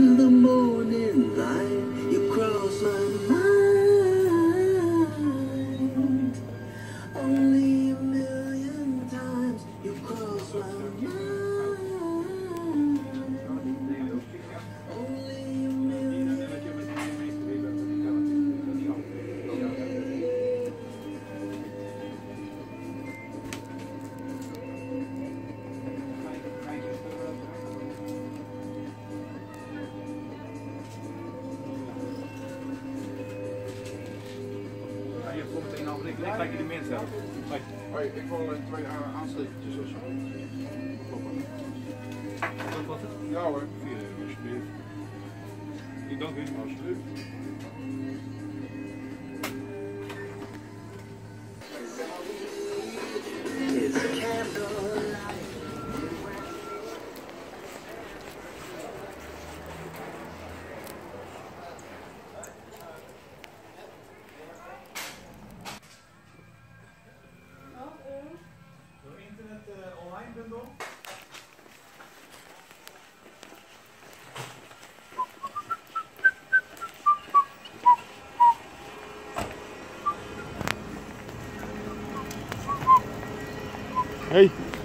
the. Ik ga je de mensen. Hoi. Hoi, ik wil een twee aan- aanstekertjes of zo. Wat was het? Ja hoor. Vier euro, alsjeblieft. Ik dank u. Alsjeblieft. Eh, online bundel. Hey.